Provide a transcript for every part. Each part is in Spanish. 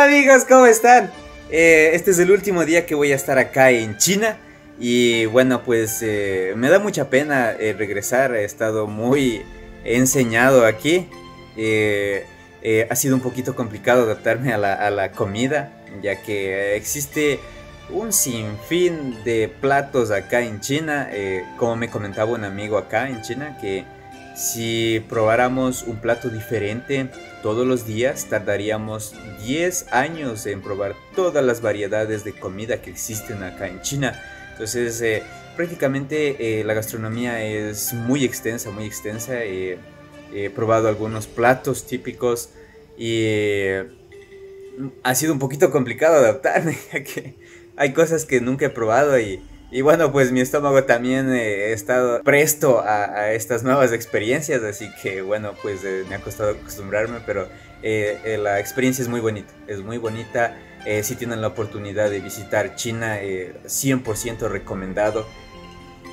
amigos? ¿Cómo están? Eh, este es el último día que voy a estar acá en China. Y bueno, pues eh, me da mucha pena eh, regresar. He estado muy enseñado aquí. ha sido un poquito complicado adaptarme a la, a la comida, ya que existe un sinfín de platos acá en China. como me comentaba un amigo acá en China, que si probáramos un plato diferente todos los días, tardaríamos 10 años en probar todas las variedades de comida que existen acá en China. Entonces, eh, prácticamente eh, la gastronomía es muy extensa, muy extensa. he probado algunos platos típicos y ha sido un poquito complicado adaptarme, ya que hay cosas que nunca he probado y y bueno, pues mi estómago también eh, estado presto a, estas nuevas experiencias, así que bueno, pues eh, me ha costado acostumbrarme, pero eh, la experiencia es muy bonita, es muy bonita. si tienen la oportunidad de visitar China, 100% recomendado.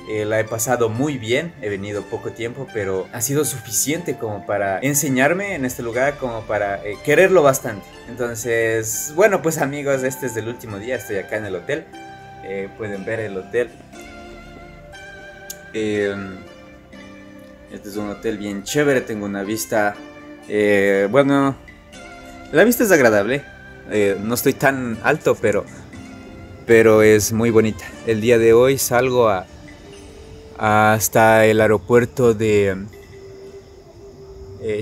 la he pasado muy bien, he venido poco tiempo, pero ha sido suficiente como para enseñarme en este lugar, como para quererlo bastante. Entonces, bueno, pues amigos, este es el último día, estoy acá en el hotel. Eh, pueden ver el hotel. Em, este es un hotel bien chévere, tengo una vista... Eh, bueno, la vista es agradable. Eh, no estoy tan alto, pero, pero es muy bonita. El día de hoy salgo a, hasta el aeropuerto de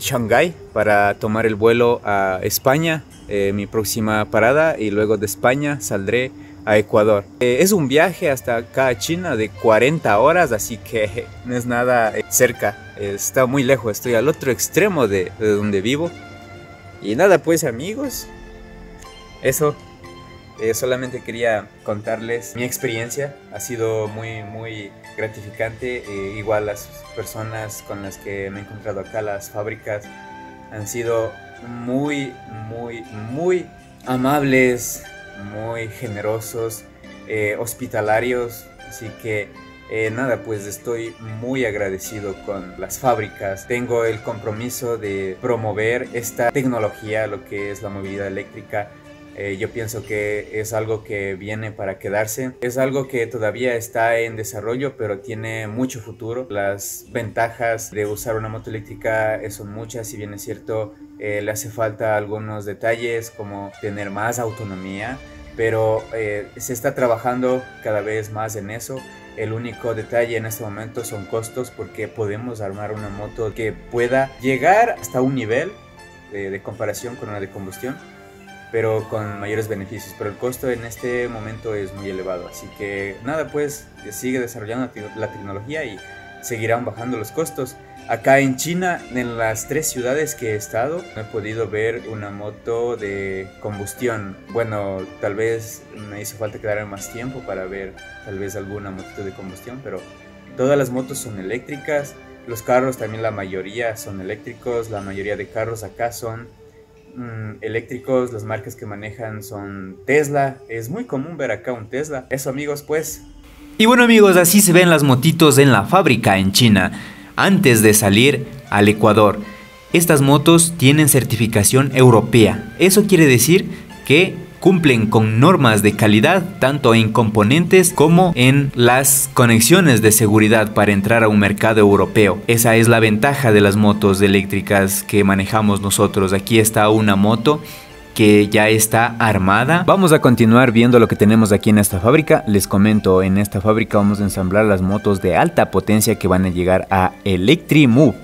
Shanghai para tomar el vuelo a España, mi próxima parada, y luego de España saldré a Ecuador. Eh, es un viaje hasta acá a China de 40 horas, así que no es nada eh, cerca. está muy lejos, estoy al otro extremo de, donde vivo. Y nada, pues amigos, eso. Eh, solamente quería contarles mi experiencia. Ha sido muy, muy gratificante. igual las personas con las que me he encontrado acá, las fábricas, han sido muy, muy, muy amables, muy generosos, eh, hospitalarios, así que eh, nada, pues estoy muy agradecido con las fábricas. Tengo el compromiso de promover esta tecnología, lo que es la movilidad eléctrica. Eh, yo pienso que es algo que viene para quedarse. Es algo que todavía está en desarrollo, pero tiene mucho futuro. Las ventajas de usar una moto eléctrica son muchas, si bien es cierto, eh, le hace falta algunos detalles como tener más autonomía, pero eh, se está trabajando cada vez más en eso. El único detalle en este momento son costos porque podemos armar una moto que pueda llegar hasta un nivel de, comparación con una de combustión, pero con mayores beneficios. Pero el costo en este momento es muy elevado. Así que nada, pues sigue desarrollando la tecnología y seguirán bajando los costos. Acá en China, en las tres ciudades que he estado, he podido ver una moto de combustión. Bueno, tal vez me hizo falta quedarme más tiempo para ver tal vez alguna moto de combustión, pero todas las motos son eléctricas. Los carros también la mayoría son eléctricos, la mayoría de carros acá son mm, eléctricos, las marcas que manejan son Tesla, es muy común ver acá un Tesla. Eso amigos pues. Y bueno amigos, así se ven las motitos en la fábrica en China antes de salir al Ecuador. Estas motos tienen certificación europea. Eso quiere decir que cumplen con normas de calidad tanto en componentes como en las conexiones de seguridad para entrar a un mercado europeo. Esa es la ventaja de las motos eléctricas que manejamos nosotros. Aquí está una moto que ya está armada. Vamos a continuar viendo lo que tenemos aquí en esta fábrica. Les comento, en esta fábrica vamos a ensamblar las motos de alta potencia que van a llegar a Electrimove.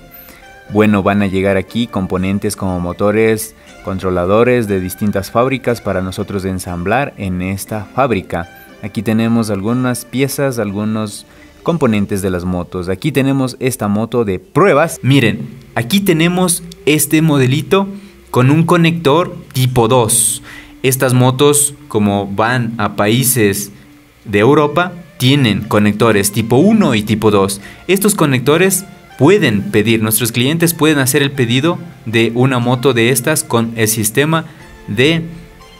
Bueno, van a llegar aquí componentes como motores, controladores de distintas fábricas para nosotros ensamblar en esta fábrica. Aquí tenemos algunas piezas, algunos componentes de las motos. Aquí tenemos esta moto de pruebas. Miren, aquí tenemos este modelito con un conector tipo 2. Estas motos, como van a países de Europa, tienen conectores tipo 1 y tipo 2. Estos conectores pueden pedir, nuestros clientes pueden hacer el pedido de una moto de estas con el sistema de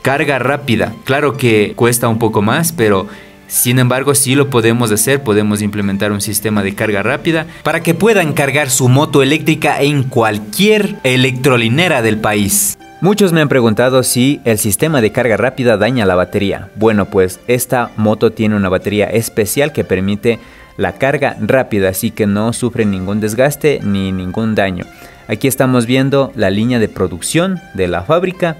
carga rápida. Claro que cuesta un poco más, pero sin embargo, sí lo podemos hacer, podemos implementar un sistema de carga rápida para que puedan cargar su moto eléctrica en cualquier electrolinera del país. Muchos me han preguntado si el sistema de carga rápida daña la batería. Bueno, pues esta moto tiene una batería especial que permite la carga rápida, así que no sufre ningún desgaste ni ningún daño. Aquí estamos viendo la línea de producción de la fábrica.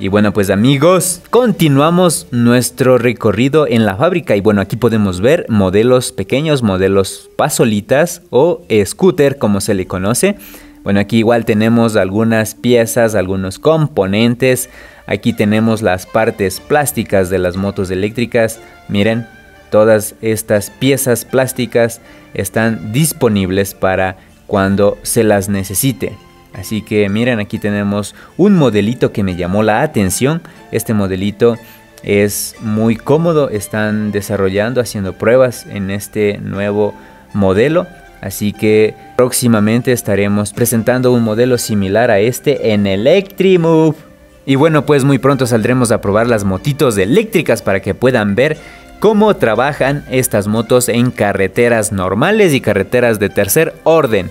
Y bueno, pues amigos, continuamos nuestro recorrido en la fábrica. Y bueno, aquí podemos ver modelos pequeños, modelos pasolitas o scooter como se le conoce. Bueno, aquí igual tenemos algunas piezas, algunos componentes. Aquí tenemos las partes plásticas de las motos eléctricas. Miren, todas estas piezas plásticas están disponibles para cuando se las necesite. Así que miren, aquí tenemos un modelito que me llamó la atención. Este modelito es muy cómodo. Están desarrollando, haciendo pruebas en este nuevo modelo. Así que próximamente estaremos presentando un modelo similar a este en Electrimove. Y bueno, pues muy pronto saldremos a probar las motitos eléctricas para que puedan ver cómo trabajan estas motos en carreteras normales y carreteras de tercer orden.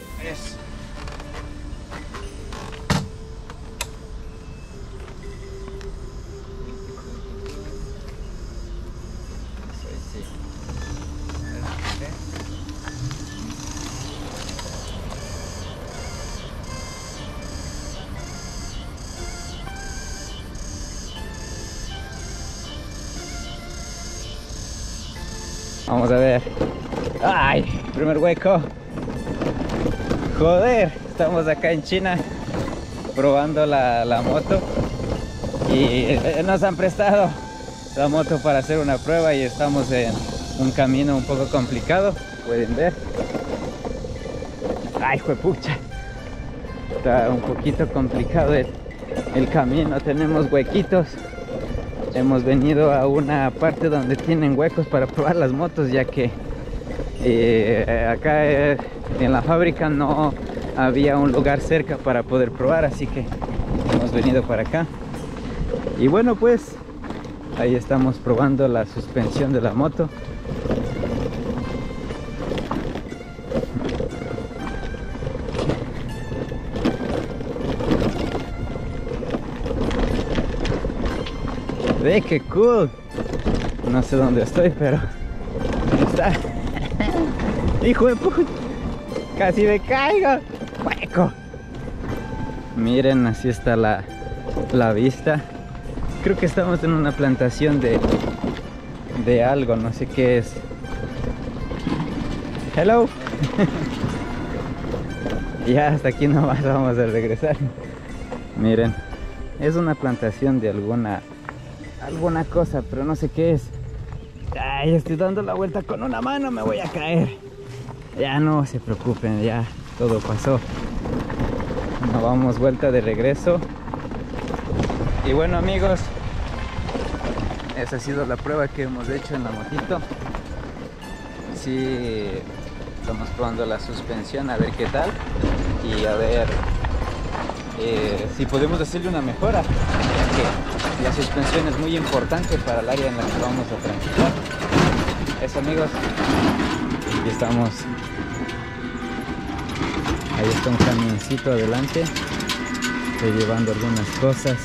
Vamos a ver. ¡Ay! Primer hueco. Joder, estamos acá en China probando la, moto y eh, nos han prestado la moto para hacer una prueba y estamos en un camino un poco complicado, pueden ver. ¡Ay, pucha! Está un poquito complicado el, el camino, tenemos huequitos hemos venido a una parte donde tienen huecos para probar las motos ya que eh, acá eh, en la fábrica no había un lugar cerca para poder probar así que hemos venido para acá. Y bueno pues ahí estamos probando la suspensión de la moto Ve qué cool. No sé dónde estoy, pero está. Hijo de puta. Casi me caigo. Hueco. Miren, así está la, la vista. Creo que estamos en una plantación de, de algo, no sé qué es. Hello. ya hasta aquí nomás vamos a regresar. Miren, es una plantación de alguna alguna cosa, pero no sé qué es. Ay, estoy dando la vuelta con una mano, me voy a caer. Ya no se preocupen, ya todo pasó. Nos vamos vuelta de regreso. Y bueno amigos, esa ha sido la prueba que hemos hecho en la motito. Sí, estamos probando la suspensión a ver qué tal y a ver eh, si podemos hacerle una mejora. La suspensión es muy importante para el área en la que vamos a transitar. Eso amigos, aquí estamos. Ahí está un camioncito adelante. Estoy llevando algunas cosas.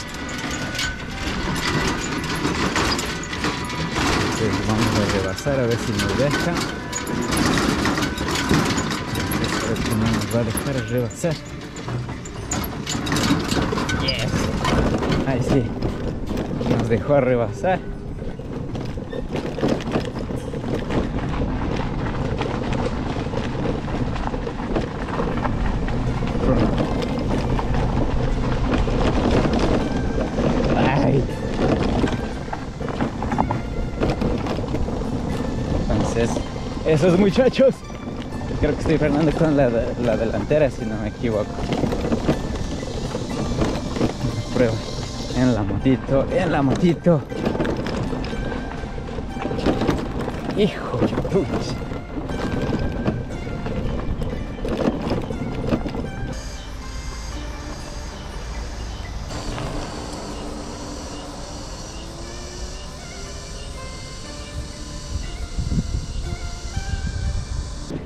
vamos a rebasar a ver si nos deja. Espero que no nos va a dejar rebasar. Ahí sí nos dejó a rebasar. Ay. Entonces, esos muchachos, creo que estoy frenando con la, la delantera si no me equivoco. Prueba en la motito, en la motito. Hijo de puta.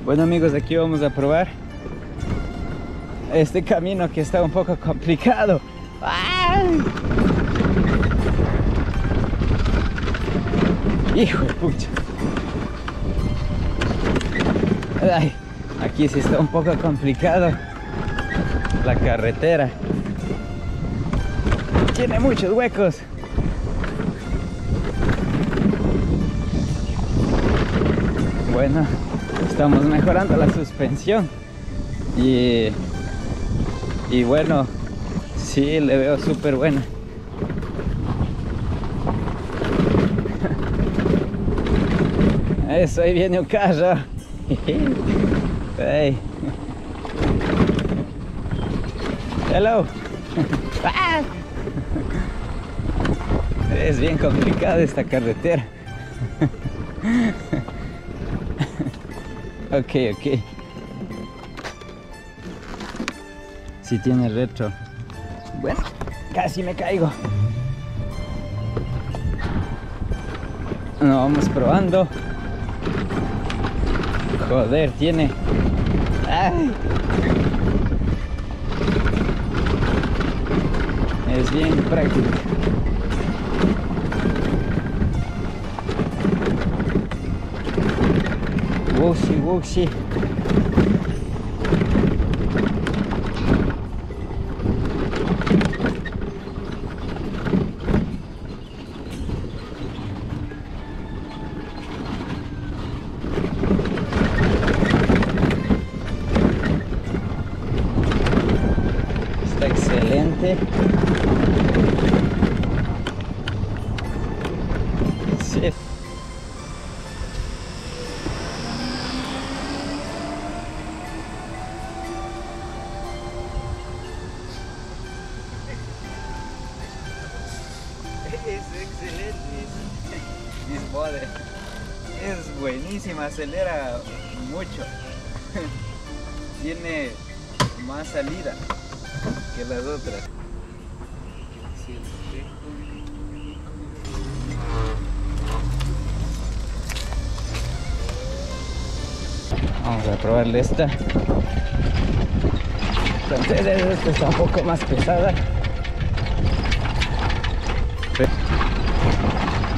Bueno amigos, aquí vamos a probar este camino que está un poco complicado. Hijo de pucha. Ay, aquí sí está un poco complicado la carretera. Tiene muchos huecos. Bueno, estamos mejorando la suspensión. Y, y bueno, sí, le veo súper buena. Eso, ahí viene un carro. Hey. Hello. Ah. Es bien complicada esta carretera. Ok, ok. Si tiene retro. Bueno, casi me caigo. No, vamos probando. Joder, tiene. Es bien práctico. Wuxi, wuxi. Está Sí. Es excelente. Es buenísima, acelera mucho. Tiene más salida que las otras. Vamos a probarle esta. Entonces esta está un poco más pesada.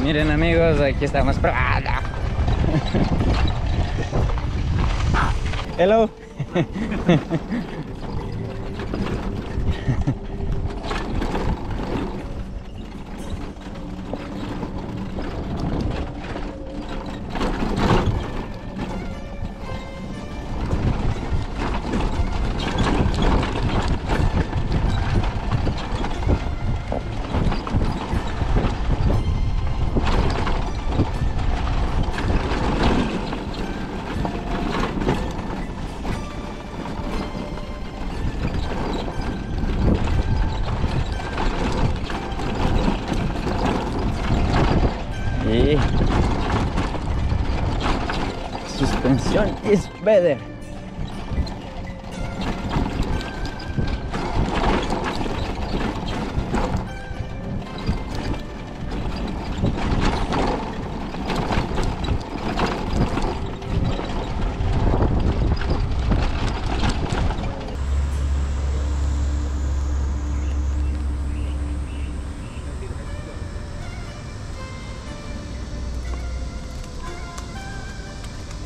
Miren amigos, aquí estamos probando. Hello. is better.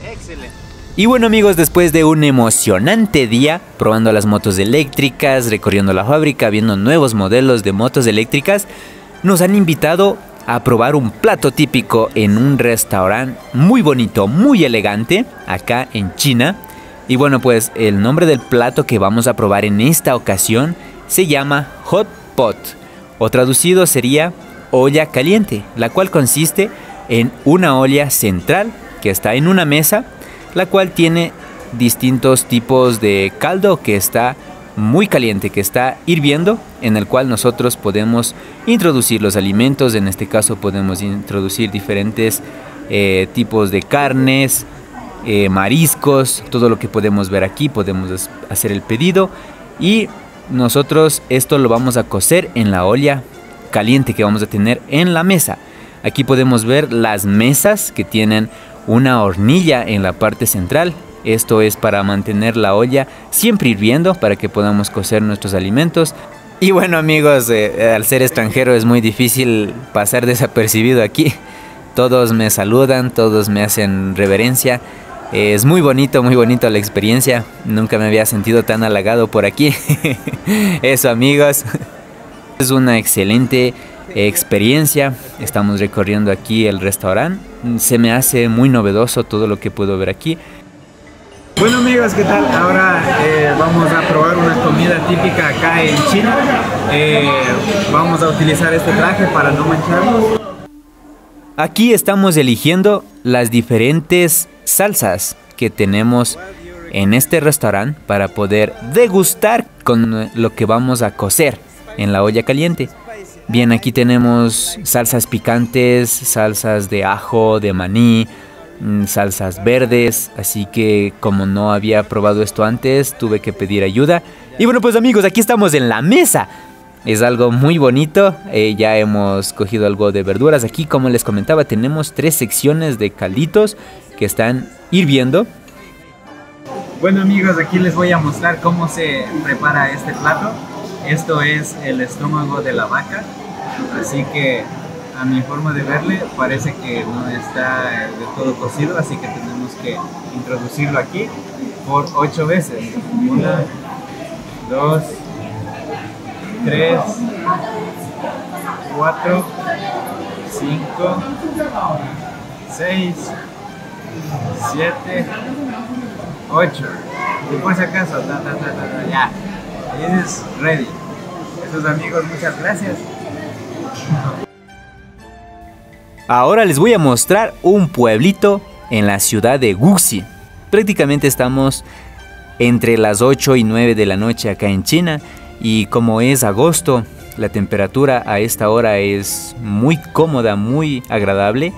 Excelente. Y bueno amigos, después de un emocionante día probando las motos eléctricas, recorriendo la fábrica, viendo nuevos modelos de motos eléctricas, nos han invitado a probar un plato típico en un restaurante muy bonito, muy elegante, acá en China. Y bueno, pues el nombre del plato que vamos a probar en esta ocasión se llama Hot Pot, o traducido sería olla caliente, la cual consiste en una olla central que está en una mesa, la cual tiene distintos tipos de caldo que está muy caliente, que está hirviendo, en el cual nosotros podemos introducir los alimentos, en este caso podemos introducir diferentes eh, tipos de carnes, eh, mariscos, todo lo que podemos ver aquí, podemos hacer el pedido y nosotros esto lo vamos a cocer en la olla caliente que vamos a tener en la mesa. Aquí podemos ver las mesas que tienen una hornilla en la parte central. Esto es para mantener la olla siempre hirviendo para que podamos cocer nuestros alimentos. Y bueno amigos, eh, al ser extranjero es muy difícil pasar desapercibido aquí. Todos me saludan, todos me hacen reverencia. es muy bonito, muy bonito la experiencia. Nunca me había sentido tan halagado por aquí. Eso amigos. Es una excelente experiencia. Estamos recorriendo aquí el restaurante. Se me hace muy novedoso todo lo que puedo ver aquí. Bueno amigos, ¿qué tal? Ahora eh, vamos a probar una comida típica acá en China. Eh, vamos a utilizar este traje para no mancharnos. Aquí estamos eligiendo las diferentes salsas que tenemos en este restaurante para poder degustar con lo que vamos a cocer en la olla caliente. Bien, aquí tenemos salsas picantes, salsas de ajo, de maní, mm, salsas verdes, así que como no había probado esto antes, tuve que pedir ayuda. Y bueno, pues amigos, aquí estamos en la mesa. Es algo muy bonito, eh, ya hemos cogido algo de verduras. Aquí, como les comentaba, tenemos tres secciones de calditos que están hirviendo. Bueno amigos, aquí les voy a mostrar cómo se prepara este plato. Esto es el estómago de la vaca, así que a mi forma de verle parece que no está de todo cocido, así que tenemos que introducirlo aquí por ocho veces. Una, dos, tres, cuatro, cinco, seis, siete, ocho. Y por si acaso, ya. es ready sus amigos, muchas gracias. Ahora les voy a mostrar un pueblito en la ciudad de Guxi. Prácticamente estamos entre las 8 y 9 de la noche acá en China y como es agosto, la temperatura a esta hora es muy cómoda, muy agradable.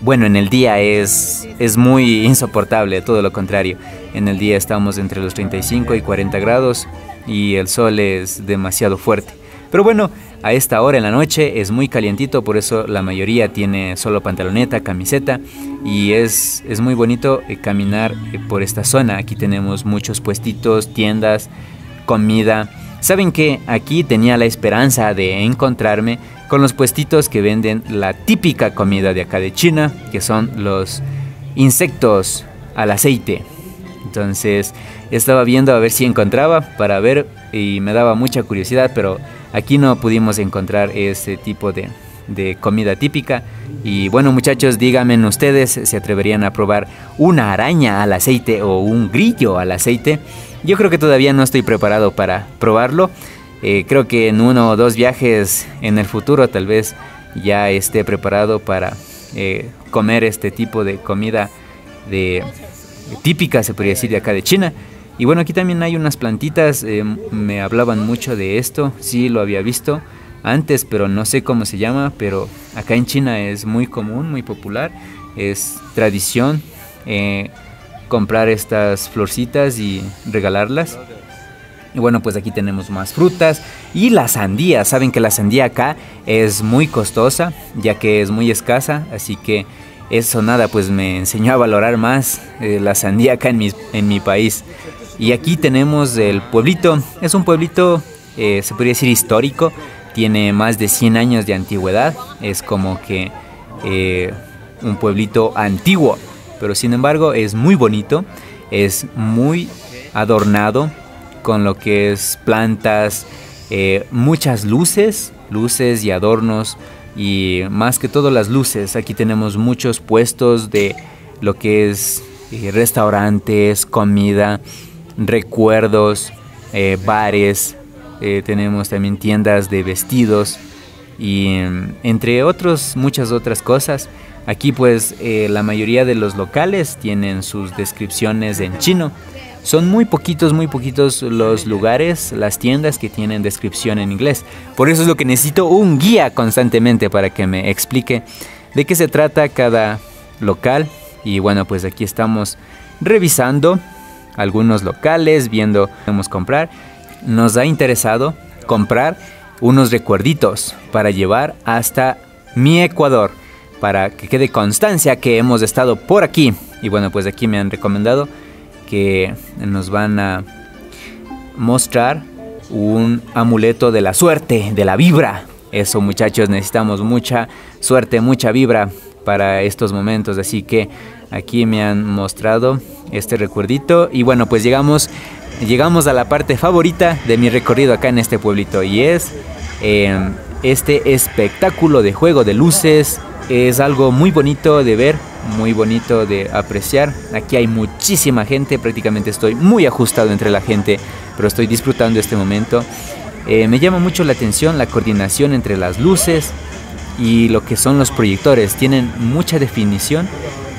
Bueno, en el día es, es muy insoportable, todo lo contrario. En el día estamos entre los 35 y 40 grados y el sol es demasiado fuerte. Pero bueno, a esta hora en la noche es muy calientito, por eso la mayoría tiene solo pantaloneta, camiseta y es, es muy bonito eh, caminar eh, por esta zona. Aquí tenemos muchos puestitos, tiendas, comida. Saben que aquí tenía la esperanza de encontrarme con los puestitos que venden la típica comida de acá de China, que son los insectos al aceite. Entonces estaba viendo a ver si encontraba para ver y me daba mucha curiosidad, pero aquí no pudimos encontrar ese tipo de, de comida típica. Y bueno muchachos, díganme ustedes, ¿se atreverían a probar una araña al aceite o un grillo al aceite? Yo creo que todavía no estoy preparado para probarlo. Eh, creo que en uno o dos viajes en el futuro tal vez ya esté preparado para eh, comer este tipo de comida de típica, se podría decir, de acá de China. Y bueno, aquí también hay unas plantitas, eh, me hablaban mucho de esto, sí lo había visto antes, pero no sé cómo se llama, pero acá en China es muy común, muy popular, es tradición eh, comprar estas florcitas y regalarlas. Y bueno, pues aquí tenemos más frutas y la sandía. Saben que la sandía acá es muy costosa, ya que es muy escasa, así que eso nada, pues me enseñó a valorar más eh, la sandía acá en mi, en mi país. Y aquí tenemos el pueblito, es un pueblito, eh, se podría decir histórico, tiene más de 100 años de antigüedad, es como que eh, un pueblito antiguo, pero sin embargo es muy bonito, es muy adornado con lo que es plantas, muchas luces, luces y adornos. Y más que todo las luces. Aquí tenemos muchos puestos de lo que es eh, restaurantes, comida, recuerdos, eh, bares. Eh, tenemos también tiendas de vestidos y mm, entre otros muchas otras cosas. Aquí pues la mayoría de los locales tienen sus descripciones en chino. Son muy poquitos, muy poquitos los lugares, las tiendas que tienen descripción en inglés. Por eso es lo que necesito un guía constantemente para que me explique de qué se trata cada local. Y bueno, pues aquí estamos revisando algunos locales, viendo qué podemos comprar. Nos ha interesado comprar unos recuerditos para llevar hasta mi Ecuador, para que quede constancia que hemos estado por aquí. Y bueno, pues aquí me han recomendado que nos van a mostrar un amuleto de la suerte, de la vibra. Eso muchachos, necesitamos mucha suerte, mucha vibra para estos momentos. Así que aquí me han mostrado este recuerdito. Y bueno, pues llegamos, llegamos a la parte favorita de mi recorrido acá en este pueblito. Y es em, este espectáculo de juego de luces. Es algo muy bonito de ver, muy bonito de apreciar. Aquí hay muchísima gente, prácticamente estoy muy ajustado entre la gente, pero estoy disfrutando este momento. Eh, me llama mucho la atención la coordinación entre las luces y lo que son los proyectores. Tienen mucha definición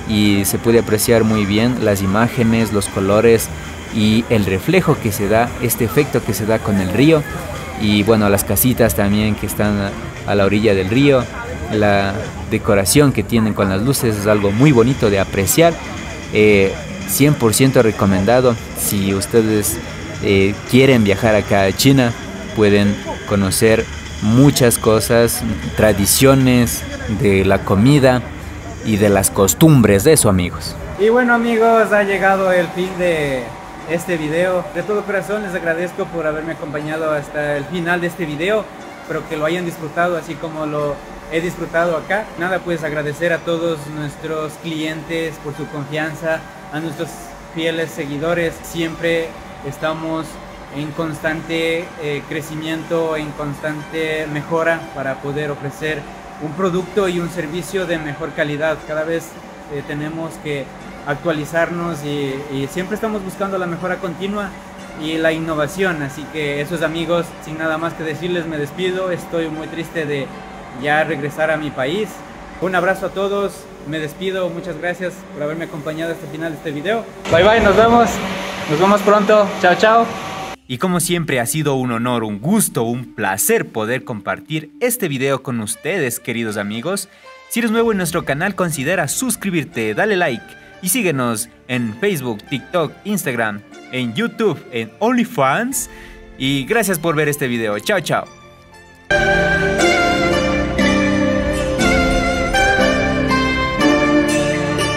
y se puede apreciar muy bien las imágenes, los colores y el reflejo que se da, este efecto que se da con el río y bueno, las casitas también que están a la orilla del río, la decoración que tienen con las luces es algo muy bonito de apreciar. 100% eh, recomendado si ustedes eh, quieren viajar acá a China, pueden conocer muchas cosas, tradiciones de la comida y de las costumbres de eso amigos. Y bueno amigos, ha llegado el fin de este video. De todo corazón les agradezco por haberme acompañado hasta el final de este video. Espero que lo hayan disfrutado así como lo he disfrutado acá. Nada, pues agradecer a todos nuestros clientes por su confianza, a nuestros fieles seguidores. Siempre estamos en constante eh, crecimiento, en constante mejora para poder ofrecer un producto y un servicio de mejor calidad. Cada vez eh, tenemos que actualizarnos y, y, siempre estamos buscando la mejora continua y la innovación. Así que esos amigos, sin nada más que decirles, me despido. Estoy muy triste de ya regresar a mi país. Un abrazo a todos, me despido, muchas gracias por haberme acompañado hasta el final de este video. Bye bye, nos vemos, nos vemos pronto, chao chao. Y como siempre ha sido un honor, un gusto, un placer poder compartir este video con ustedes, queridos amigos. Si eres nuevo en nuestro canal, considera suscribirte, dale like y síguenos en Facebook, TikTok, Instagram, en YouTube, en OnlyFans. Y gracias por ver este video. Chao, chao.